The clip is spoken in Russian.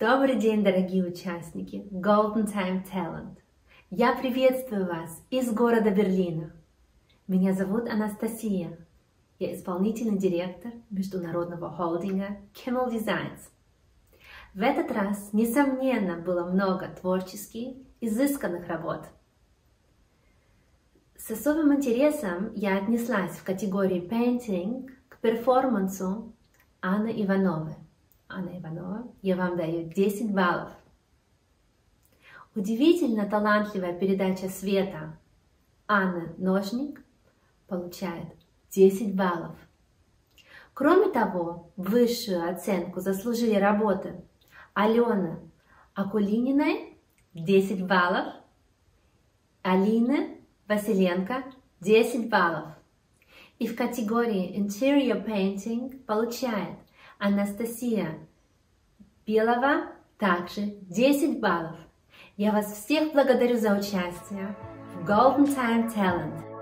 Добрый день, дорогие участники Golden Time Talent. Я приветствую вас из города Берлина. Меня зовут Анастасия. Я исполнительный директор международного холдинга Kimmel Designs. В этот раз, несомненно, было много творческих, изысканных работ. С особым интересом я отнеслась в категории Painting к перформансу Анны Ивановой. Анна Иванова, я вам даю 10 баллов. Удивительно талантливая передача света Анны Ножник получает 10 баллов. Кроме того, высшую оценку заслужили работы Алены Акулининой 10 баллов, Алины Василенко 10 баллов. И в категории Interior Painting получает Анастасия Белова также 10 баллов. Я вас всех благодарю за участие в Golden Time Talent.